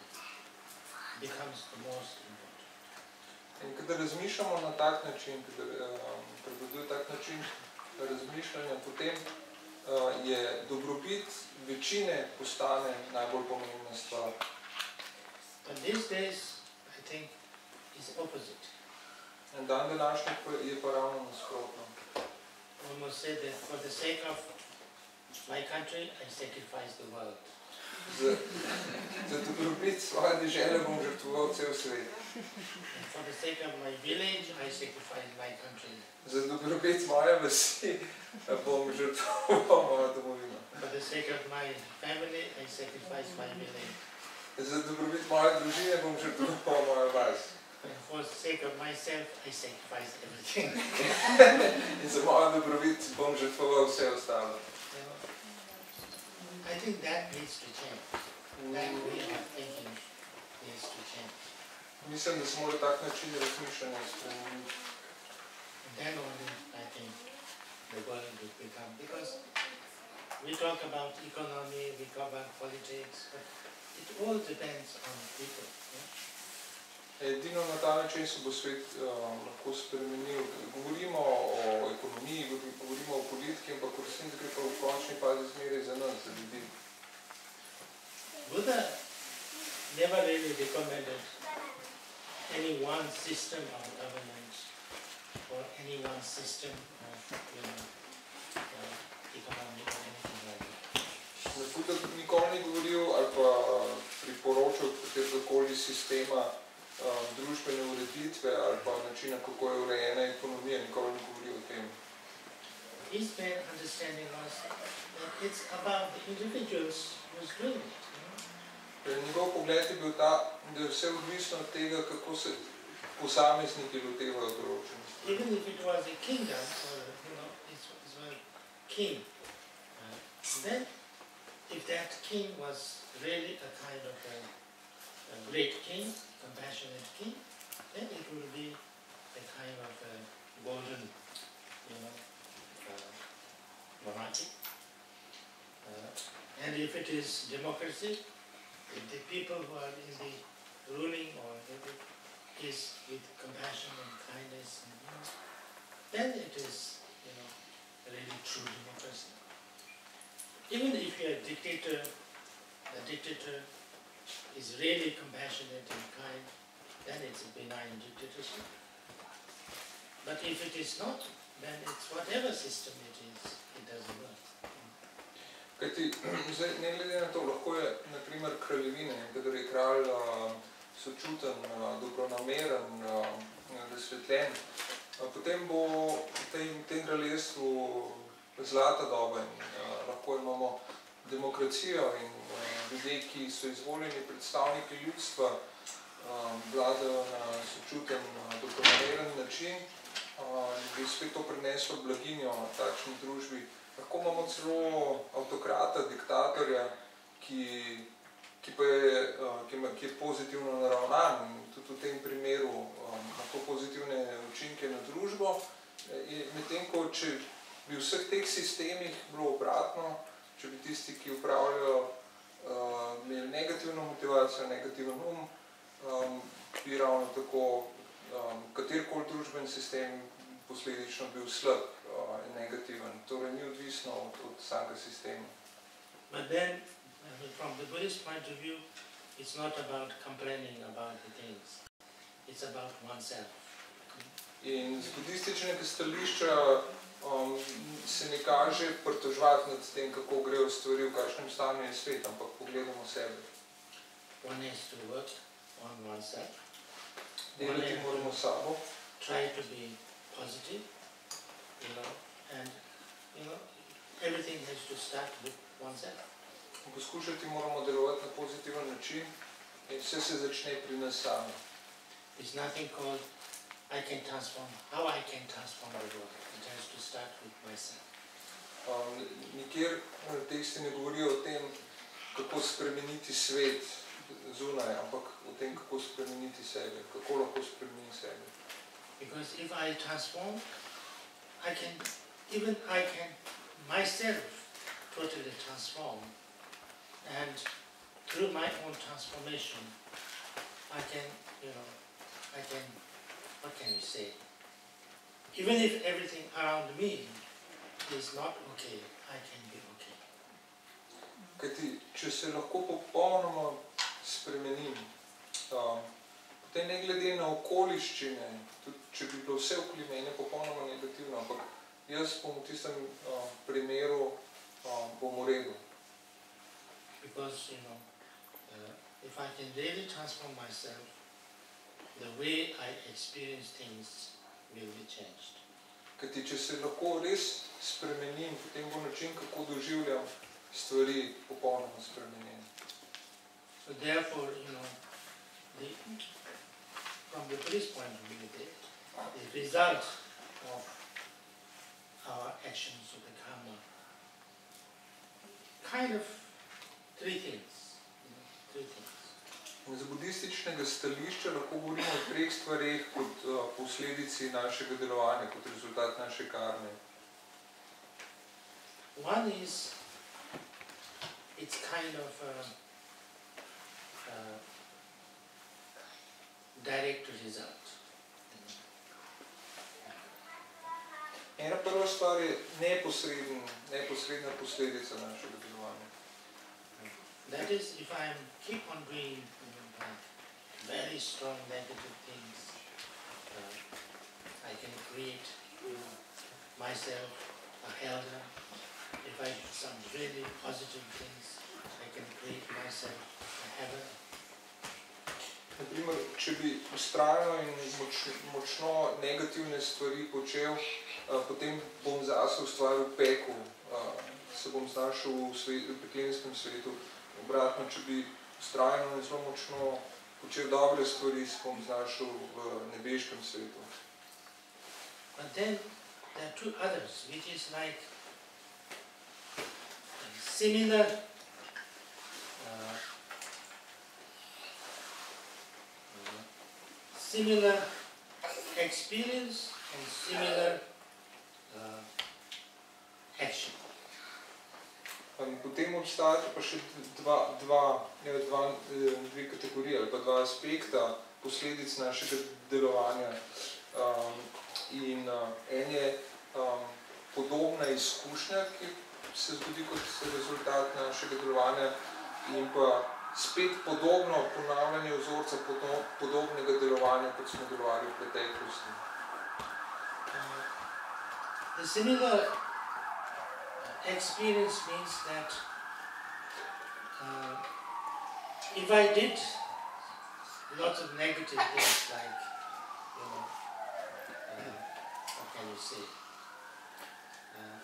becomes the most important. In kadar razmišljamo na tak način, kadar um, prevladuje tak način razmišljanja, potem uh, je dobrobit večine postane najbolj pomembna stvar. But these days, I think, is opposite. En dan današnji je pa ravno nasprotno. Almost said that for the sake of my country, I sacrifice the world. Za, za dobrobit svoje dežele bom žrtvoval cel svet. For the sake of my village, I sacrifice my country. Za dobrobit moje vasi bom žrtvoval mojo domovino. For the sake of my family, I sacrifice my village. Za dobrobit moje družine bom žrtvoval mojo vas. For the sake of myself, I sacrifice everything. In za mojo dobrobit bom žrtvoval vse ostalo. I think that needs to change. That way of thinking needs to change. Mislim, da se mora tak način razmišljanja spremeniti. And then only I think the world will become because we talk about economy, we talk about politics, but it all depends on people. Edino na ta način se bo svet um, lahko spremenil. Govorimo o ekonomiji, govorimo o politiki, ampak v resnici gre pa v končni fazi zmeraj za nas, za ljudi. Buddha never really recommended any one system of government or any one system of you know, uh, economy or anything like that. Buda nikoli ni govoril ali pa priporočal katerega koli sistema družbene ureditve ali pa načina, kako je urejena ekonomija, nikoli ni govoril o tem. His main understanding was that it's about the individuals who's doing it. Ker Njegov pogled je bil ta, da je vse odvisno od tega, kako se posamezniki lotevajo določenih stvari. Even if it was a kingdom or you know, it was a king, then if that king was really a kind of a a great king, compassionate king, then it will be a kind of a golden, you know, uh, monarchy. Uh, and if it is democracy, if the people who are in the ruling or whatever is with compassion and kindness, and, you know, then it is, you know, really true democracy. Even if you are a dictator, a dictator is really compassionate and kind, then it's a benign dictatorship. But if it is not, then it's whatever system it is, it doesn't work. Kajti, zdaj, ne glede na to, lahko je, naprimer, kraljevine, kadar je kralj uh, sočuten, uh, dobronameren, uh, razsvetljen, uh, potem bo v tem, tem kraljestvu zlata doba in uh, lahko imamo demokracijo in uh, ljudje, ki so izvoljeni predstavniki ljudstva, uh, vladajo na sočuten, uh, dobronameren način, in bi spet to prineslo blaginjo takšni družbi, Lahko imamo celo avtokrata, diktatorja, ki, ki pa je, ki, ima, ki je pozitivno naravnan in tudi v tem primeru to pozitivne učinke na družbo. Medtem ko, če bi v vseh teh sistemih bilo obratno, če bi tisti, ki upravljajo, imeli negativno motivacijo, negativen um, bi ravno tako katerikoli družben sistem posledično bil slab in negativen. Torej ni odvisno od, od samega sistema. But then, uh, from the Buddhist point of view, it's not about complaining about the things. It's about oneself. In z budističnega stališča um, se ne kaže pritožvati nad tem, kako grejo stvari, v kakšnem stanju je svet, ampak pogledamo sebe. One has to work on oneself. Delati moramo sabo. Try to be positive, you know, and you know, everything has to start with oneself. Poskušati moramo delovati na pozitiven način in vse se začne pri nas sami. It's nothing called I can transform, how I can transform the world. It has to start with myself. Um, nikjer teksti ne govorijo o tem, kako spremeniti svet zunaj, ampak o tem, kako spremeniti sebe, kako lahko spremenim sebe. Because if I transform, I can, even I can myself totally transform. And through my own transformation, I can, you know, I can, what can you say? Even if everything around me is not okay, I can be okay. Kajti, če se lahko popolnoma spremenim, um, potem ne glede na okoliščine, tudi če bi bilo vse okoli mene popolnoma negativno, ampak jaz bom v tistem uh, primeru uh, bom v redu. Because, you know, uh, if I can really transform myself, the way I experience things will be changed. Kajti, če se lahko res spremenim, potem bo način, kako doživljam stvari, popolnoma spremenjen. So therefore, you know, the, from the Buddhist point of view, the, the result of our actions of the karma, kind of three things, you know, three things. In z budističnega stališča lahko govorimo o treh stvareh kot uh, posledici našega delovanja, kot rezultat naše karme. One is, it's kind of a, uh, direct result. Ena prva stvar je neposreden, neposredna posledica našega delovanja. That is, if I keep on like very strong negative things, uh, I can create you know, myself a helder. If I do some really positive things, I can create myself a heaven. Naprimer, če bi ustrajno in moč, močno negativne stvari počel, a, potem bom zase ustvaril pekel, a, se bom znašel v, svet, v peklenskem svetu. Obratno, če bi ustrajno in zelo močno počel dobre stvari, se bom znašel v nebeškem svetu. But then there are two others, which is like similar uh, similar experience and similar uh, action. Um, Potem obstajata pa še dva, dva, dva, eh, dve kategorije ali pa dva aspekta posledic našega delovanja. Um, in uh, en je um, podobna izkušnja, ki se zgodi kot rezultat našega delovanja in pa spet podobno ponavljanje vzorca podo- podobnega delovanja, kot smo delovali v preteklosti. Uh, the similar experience means that uh, if I did lots of negative things like, you know, uh, what can you say, uh,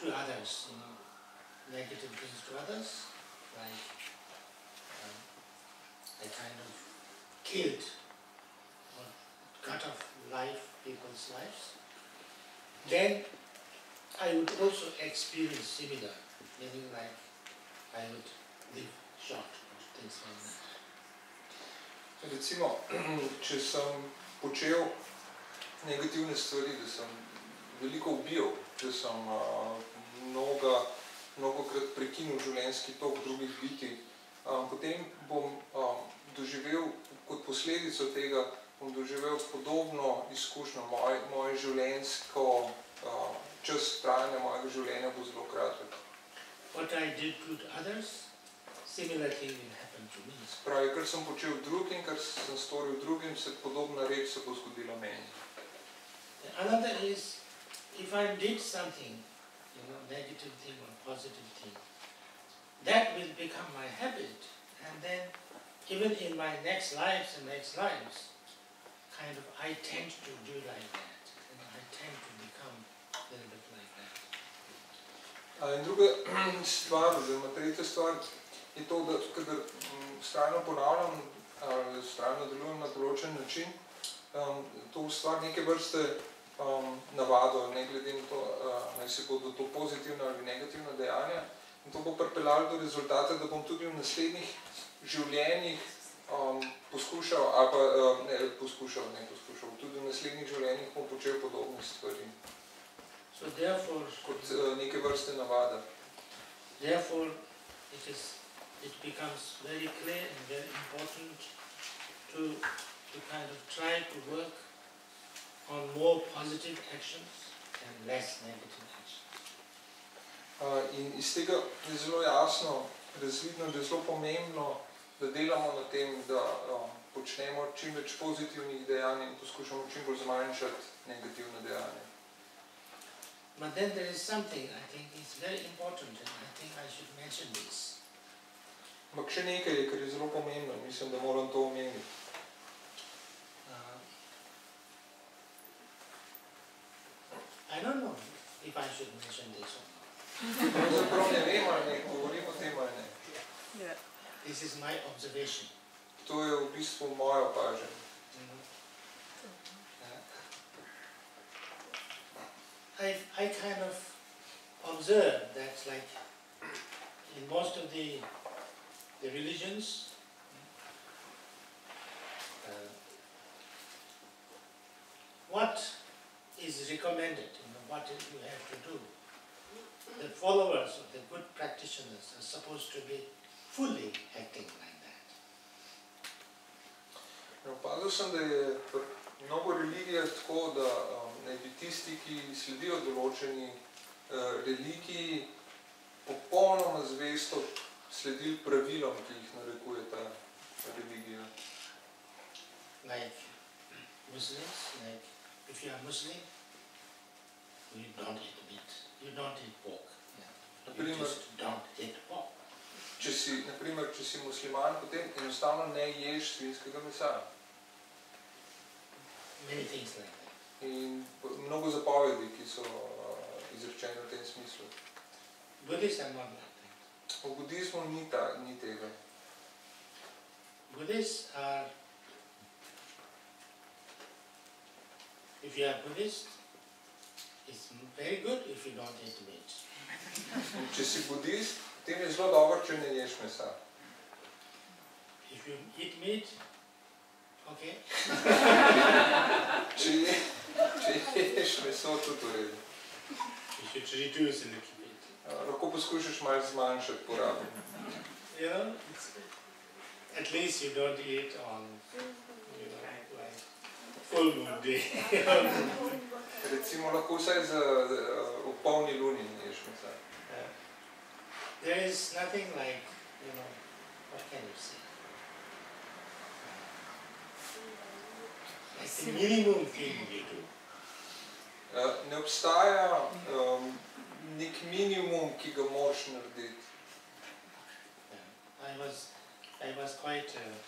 to others, you know, negative things to others, like um, I kind of killed or cut off life, people's lives, then I would also experience similar, meaning like I would live short or things like that. Recimo, če sem počel negativne stvari, da sem veliko ubijal, da sem uh, mnoga, mnogokrat prekinil življenjski tok drugih bitij, um, potem bom um, doživel kot posledico tega, bom doživel podobno izkušnjo, moje, moje življenjsko uh, čas trajanja mojega življenja bo zelo kratek. What I did to others, similar thing will happen to me. Pravi, kar sem počel drugim, kar sem storil drugim, se podobna reč se bo zgodila meni. Another is, if I did something, you know, negative thing or positive thing, that will become my habit, and then even in my next lives and next lives, kind of I tend to do like that, and I tend to become a little bit like that. A In druga stvar, oziroma tretja stvar, je to, da kadar mm, vztrajno ponavljam ali vztrajno delujem na določen način, um, to ustvari neke vrste um, navado, ne glede na to, uh, naj se bodo to pozitivna ali negativna dejanja. In to bo pripeljalo do rezultata, da bom tudi v naslednjih življenjih um, poskušal, ali pa uh, ne poskušal, ne poskušal, tudi v naslednjih življenjih bom počel podobne stvari, So therefore, kot uh, neke vrste navada. therefore, it is, it becomes very clear and very important to, to kind of try to work on more positive actions and less negative actions. Uh, In iz tega je zelo jasno razvidno, da je zelo pomembno, da delamo na tem, da um, počnemo čim več pozitivnih dejanj in poskušamo čim bolj zmanjšati negativne dejanja. But then there is something I think is very important and I think I should mention this. Ampak še nekaj je, kar je zelo pomembno, mislim, da moram to omeniti. Uh, I don't know if I should mention this or not. Pravzaprav ne vem, ali ne govorim o tem ali ne. Yeah. This is my observation. To je v bistvu moje opažanje. I, I kind of observe that like in most of the, the religions, uh, what is recommended, you know, what you have to do. The followers of the good practitioners are supposed to be fully acting like that. In Opazil sem, da je mnogo religijah tako, da um, naj bi tisti, ki sledijo določeni uh, religiji, popolnoma zvesto sledili pravilom, ki jih narekuje ta religija. like Muslims, like if you are Muslim, you don't eat meat, you don't eat pork. Yeah. You Naprimer, just don't eat pork. Če si, naprimer, če si musliman, potem enostavno ne ješ svinjskega mesa. Many things like that. In mnogo zapovedi, ki so uh, izrečene v tem smislu. Buddhists are not that. V budizmu ni, ta, ni tega. Buddhists are, if you are Buddhist, it's very good if you don't eat meat. Če si budist, potem je zelo dobro, če ne ješ mesa. If if you eat meat, okay? Če, je, če ješ meso, tudi v redu. You should reduce a little bit. Uh, lahko poskušaš malo zmanjšati porabo. You know, it's, at least you don't eat on, you know, like full moon day. Recimo lahko vsaj za, uh, v polni luni ješ mesa. There is nothing like, you know, what can you say? Like the minimum thing you do. Uh, ne obstaja um, nek minimum, ki ga moraš narediti. I was, I was quite, uh,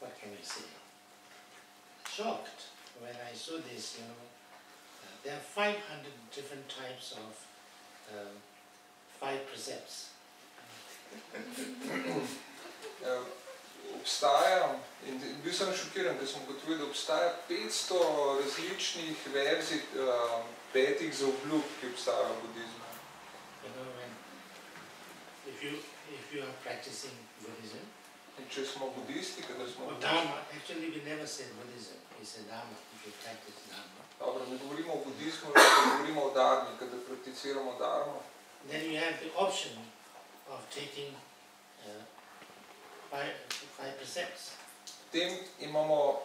what can I say, shocked when I saw this, you know. There are 500 different types of um, five precepts. Uh, obstaja, in bil sem šokiran, ker sem ugotovil, da obstaja 500 različnih verzij uh, petih zaobljub, ki obstajajo v budizmu. You know, if you if you are practicing Buddhism, In če smo budisti, kadar smo Dharma, actually we never say Buddhism, we say Dharma, if you practice Dharma. Dobro, ne govorimo o budizmu, ne govorimo o dharmi, kadar prakticiramo dharmo. Then you have the option of taking uh, five, five precepts. Potem imamo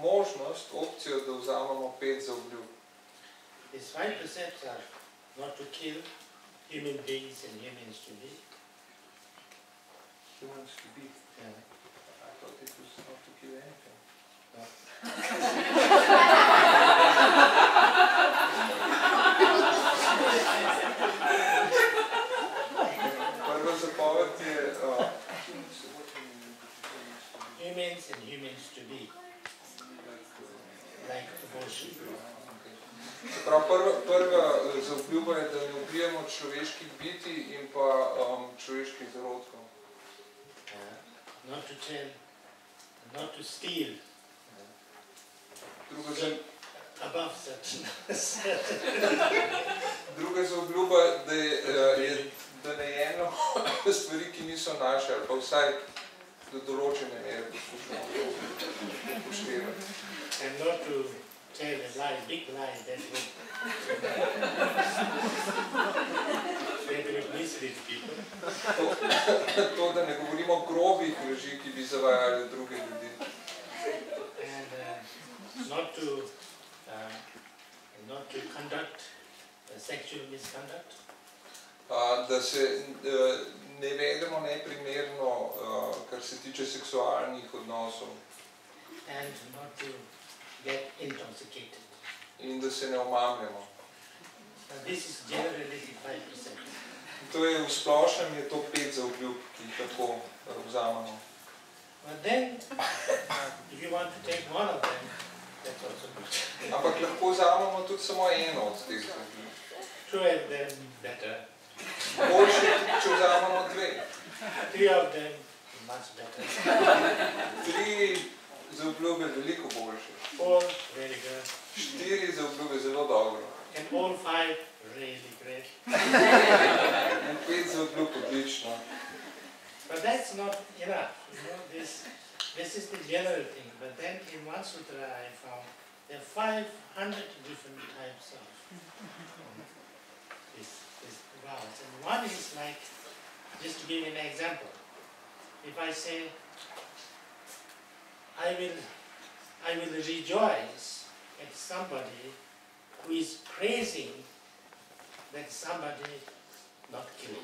možnost, opcijo, da vzamemo pet zaobljub. These five precepts are not to kill human beings and humans to be. Humans to be. Uh, I thought it was not to kill anything. Prva zapoved je, uh, humans and humans to be, like abortion. Se pravi, prva, prva eh, zaobljuba je, da ne ubijemo človeških biti in pa um, človeških zarodkov. Uh, not to tell, not to steal uh, Druga, za, above certain, certain druga zaobljuba, da, je, eh, je, jemljamo stvari, ki niso naše, ali pa vsaj do določene mere poskušamo upoštevati. and not to tell a lie, big lie that would that would mislead people. To, to, da ne govorimo grobih laži, ki bi zavajali druge ljudi. and uh, not to um, not to conduct uh, sexual misconduct da se eh, ne vedemo neprimerno, eh, kar se tiče seksualnih odnosov and not to get intoxicated. in da se ne omamljamo. This is generally the five percent. To je v splošnem je to pet zaobljub, ki jih eh, vzamemo. But then, if you want to take one of them, that's also good. Ampak lahko vzamemo tudi samo eno od teh zaobljub. Two of them better, Boljše, če vzamemo dve. three of them much better, Tri zaobljube veliko boljše. four very good, Štiri zaobljube zelo dobro. and all five really great. In pet zaobljub odlično. But that's not enough, you know, this, this is the general thing, but then in one sutra I found there are 500 different types of And one is like, just to give you an example, if I say, I will, I will rejoice at somebody who is praising that somebody not killing.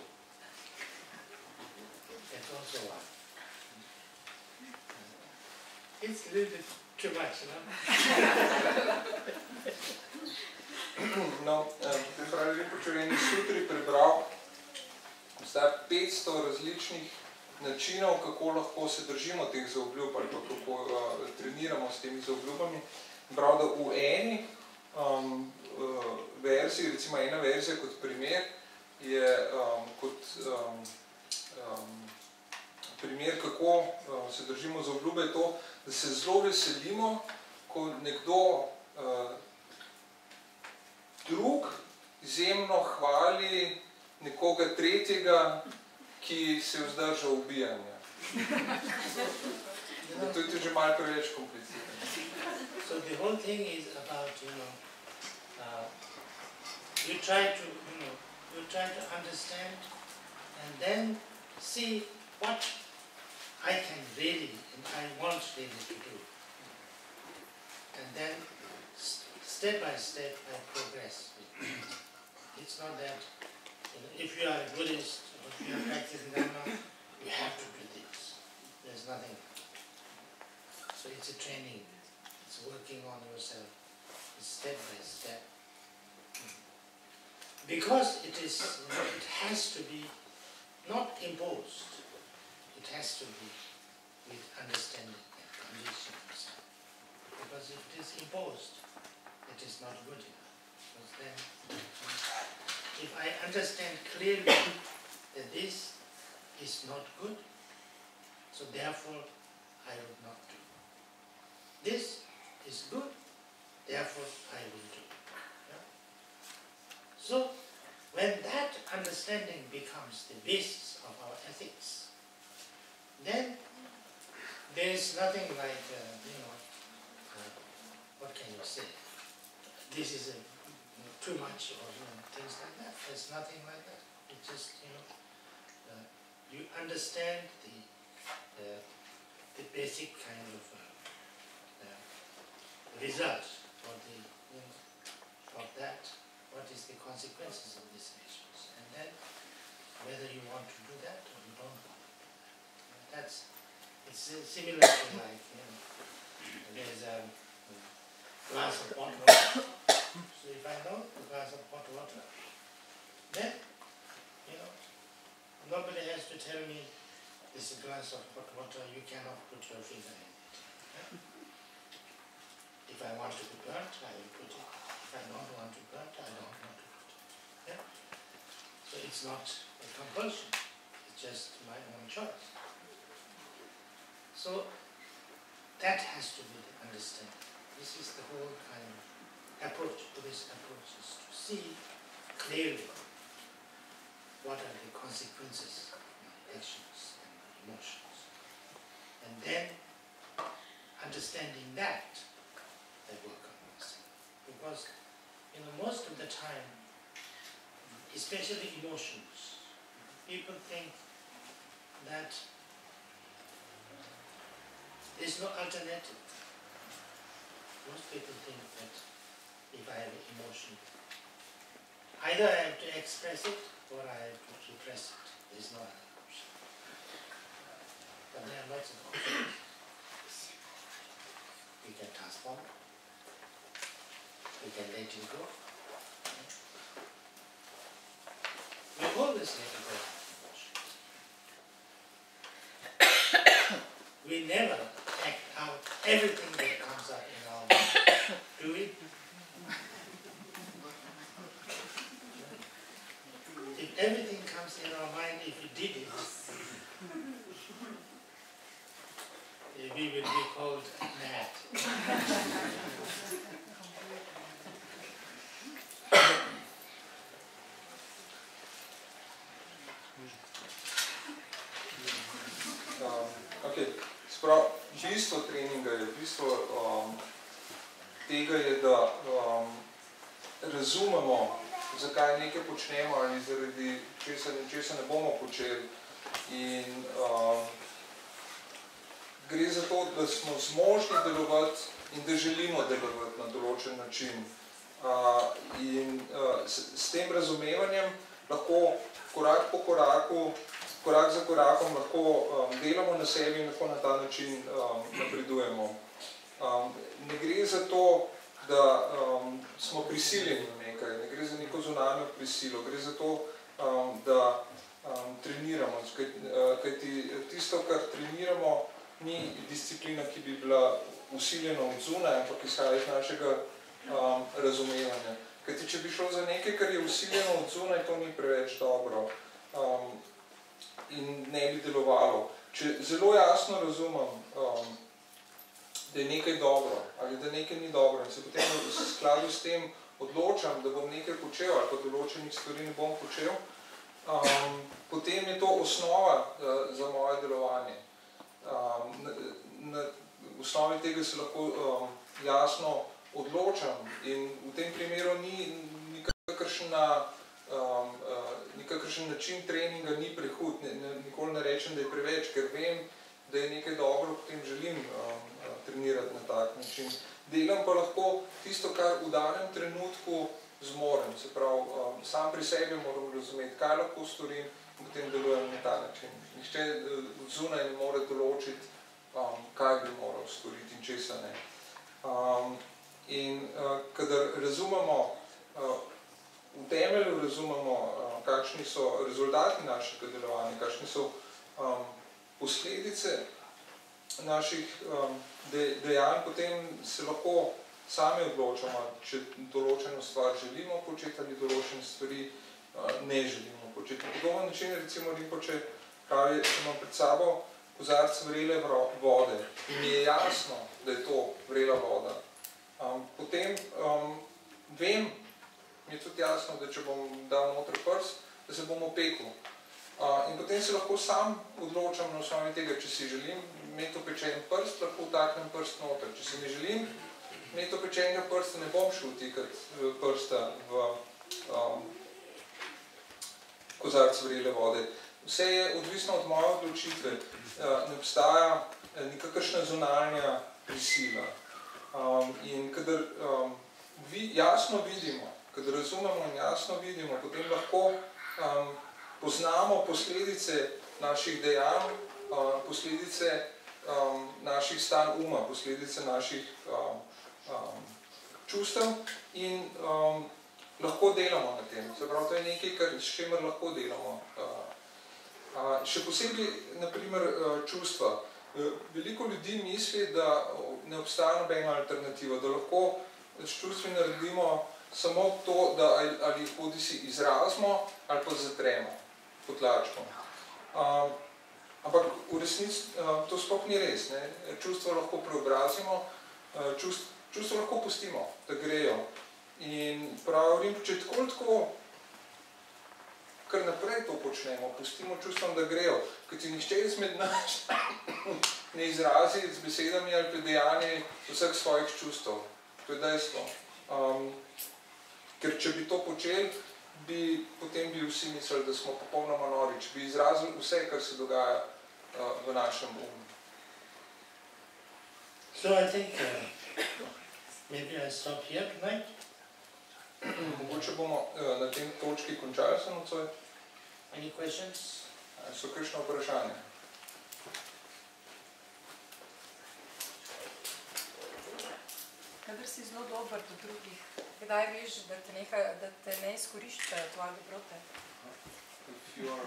That's also one. It's a little bit too much, no? No, te pravi, lepo, če v eni sutri prebral, obstaja 500 različnih načinov, kako lahko se držimo teh zaobljub ali pa kako uh, treniramo s temi zaobljubami. Prav, da v eni um, uh, verziji, recimo ena verzija kot primer, je um, kot um, um, primer, kako uh, se držimo zaobljube, to, da se zelo veselimo, ko nekdo uh, drug izjemno hvali nekoga tretjega ki se je vzdržal ubijanja. To je že malo preveč komplicirano. So the whole thing is about, you know, uh, you try to, you know, you try to understand and then see what I can really and I want really to do. And then step by step I progress. It's not that, you know, if you are a Buddhist or if you are practicing Dharma, you have to do this. There's nothing. So it's a training. It's working on yourself step by step. Because it is, it has to be not imposed. It has to be with understanding and conditions. Because if it is imposed, is not good enough. Because then, if I understand clearly that this is not good, so therefore I would not do. This is good, therefore I will do. So, when that understanding becomes the basis of our ethics, then there is nothing like, uh, you know, uh, what can you say? This is a, too much or you know, things like that. There's nothing like that. It just, you know, uh, you understand the, uh, the basic kind of uh, uh, result or the, you know, of that, what is the consequences of these actions, and then whether you want to do that or you don't want to do that. That's, it's si- similar to like, you know, there's a glass of. So if I know the glass of hot water, then, you know, nobody has to tell me this glass of hot water, you cannot put your finger in it. yeah? If I want to be burnt, I will put it. If I don't want to burnt, I don't want to put it. Yeah? So it's not a compulsion, it's just my own choice. So that has to be the understanding. This is the whole kind of approach, Buddhist approach is to see clearly what are the consequences of my actions and my emotions. And then understanding that, I work on myself. Because, you know, most of the time, especially emotions, people think that there's no alternative. Most people think that if I have emotion, either I have to express it or I have to repress it. There's no other option. But there are lots of options. We can transform. We can let it go. We always let it go we never act out everything Sprav, bistvo treninga je, bistvo um, tega je, da um, razumemo, zakaj nekaj počnemo ali zaradi česa, česa ne bomo počeli. In um, gre za to, da smo zmožni delovati in da želimo delovati na določen način. Uh, in uh, s, s tem razumevanjem lahko korak po koraku korak za korakom lahko um, delamo na sebi in lahko na ta način um, napredujemo. Um, ne gre za to, da um, smo prisiljeni na nekaj, ne gre za neko zunanjo prisilo, gre za to, um, da um, treniramo. Kaj, uh, kajti tisto, kar treniramo, ni disciplina, ki bi bila usiljena od zunaj, ampak izhaja iz našega um, razumevanja. Kajti, če bi šlo za nekaj, kar je usiljeno od zunaj, to ni preveč dobro. Um, in ne bi delovalo. Če zelo jasno razumem, um, da je nekaj dobro ali da nekaj ni dobro in se potem v skladu s tem odločam, da bom nekaj počel ali pa določenih stvari ne bom počel, um, potem je to osnova uh, za moje delovanje. Um, na, na osnovi tega se lahko um, jasno odločam in v tem primeru ni nikakršna um, uh, nikakršen način treninga ni prehud, ne, ne, nikoli ne rečem, da je preveč, ker vem, da je nekaj dobro, potem želim um, uh, trenirati na tak način. Delam pa lahko tisto, kar v danem trenutku zmorem, se pravi, um, sam pri sebi moram razumeti, kaj lahko storim in potem delujem na ta način. Nihče uh, zunaj ne more določiti, um, kaj bi moral storiti in česa ne. Um, in uh, kadar razumemo, uh, v temelju razumemo, uh, kakšni so rezultati našega delovanja, kakšni so um, posledice naših um, de, dejanj, potem se lahko sami odločamo, če določeno stvar želimo početi ali določene stvari uh, ne želimo početi. Podoben način, recimo Rinpoče pravi, če imam pred sabo kozarc vrele vode in mi je jasno, da je to vrela voda, um, potem um, vem, mi je tudi jasno, da če bom dal noter prst, da se bom opekel. Uh, in potem se lahko sam odločam na osnovi tega, če si želim imeti opečen prst, lahko vtaknem prst noter. Če si ne želim imeti opečenega prsta, ne bom šel vtikati eh, prsta v um, kozarc vrele vode. Vse je odvisno od moje odločitve. Uh, ne obstaja eh, nikakršna zunanja prisila. Um, in kadar um, vi jasno vidimo, kadar razumemo in jasno vidimo, potem lahko um, poznamo posledice naših dejanj, uh, posledice um, naših stan uma, posledice naših um, um, čustev in um, lahko delamo na tem. Se pravi, to je nekaj, kar, s čemer lahko delamo. Uh, uh, še posebej, naprimer, uh, čustva. Uh, veliko ljudi misli, da ne obstaja nobena alternativa, da lahko s čustvi naredimo samo to, da ali hodi si izrazimo ali pa zatremo potlačko. Uh, ampak v resnici uh, to sploh ni res. Ne? Čustva lahko preobrazimo, uh, čust, čustva lahko pustimo, da grejo. In pravim, če tako tako kar naprej to počnemo, pustimo čustvom, da grejo, ker ti nihče izmed nas ne izrazi z besedami ali predejanji vseh svojih čustov. To je dejstvo. Um, Ker če bi to počeli, bi potem bi vsi mislili, da smo popolnoma nori, če bi izrazili vse, kar se dogaja uh, v našem umu. So I think uh, maybe I stop here tonight. Mogoče bomo uh, na tem točki končali se nocoj. Any questions? So kakšno vprašanje? Kadar si zelo dober do drugih, kdaj veš, da te, neha, da te ne izkoriščajo tvoje dobrote? If you are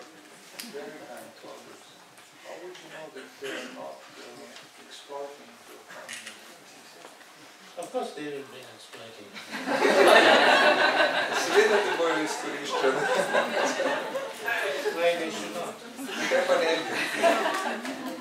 very kind to others, how would you know that they are not uh, exploiting your kindness? Of course they will be exploiting. Seveda te bojo izkoriščali. Why they should not? Kaj pa ne bi?